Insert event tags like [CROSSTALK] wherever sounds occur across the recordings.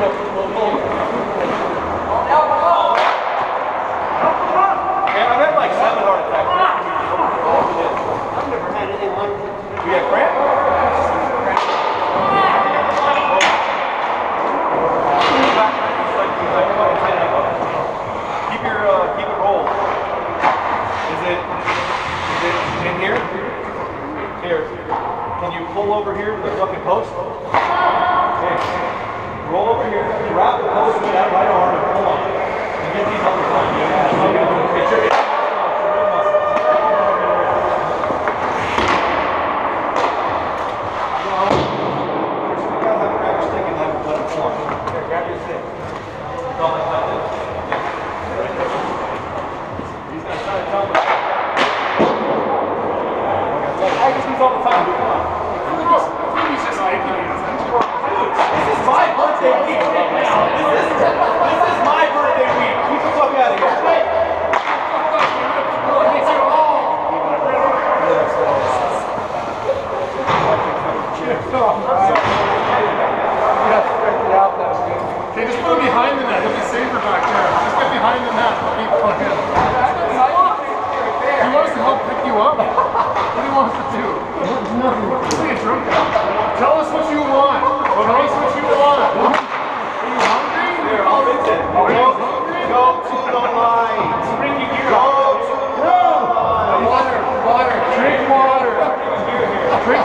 Thank you.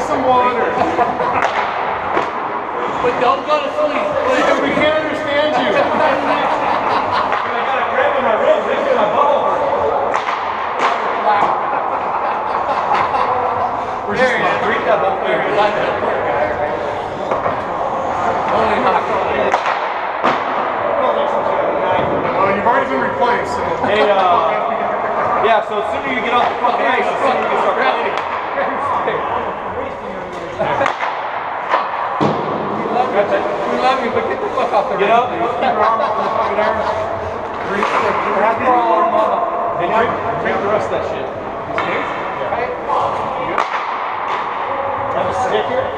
some water. but don't go to sleep, please. [LAUGHS] We can't understand you. [LAUGHS] I got a grip on my ribs. This is my bubble. We're just like, read up there. you love but get the fuck off the Get up, keep your arm up the fucking your arm. And drink, the rest of that shit. Yeah. Hey. Have a stick here?